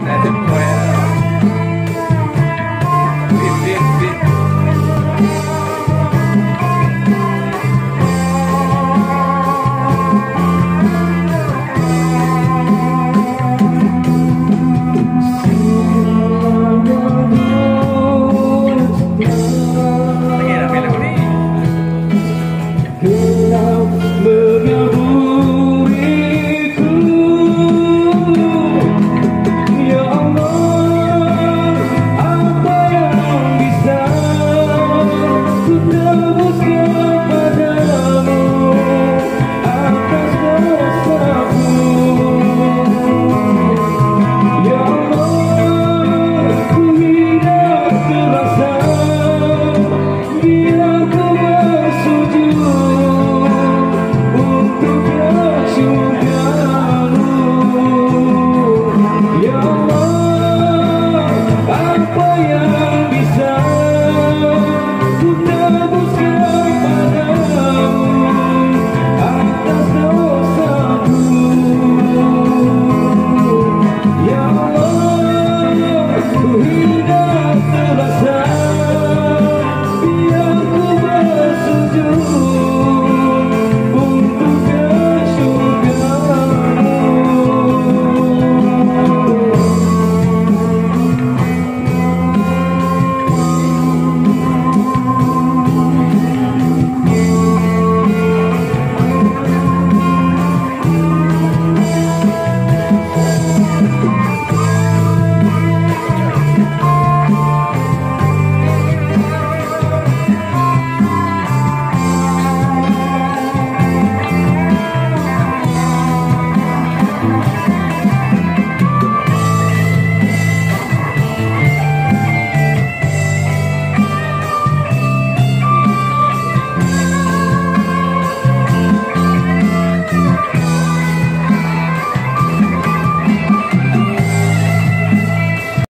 Evet.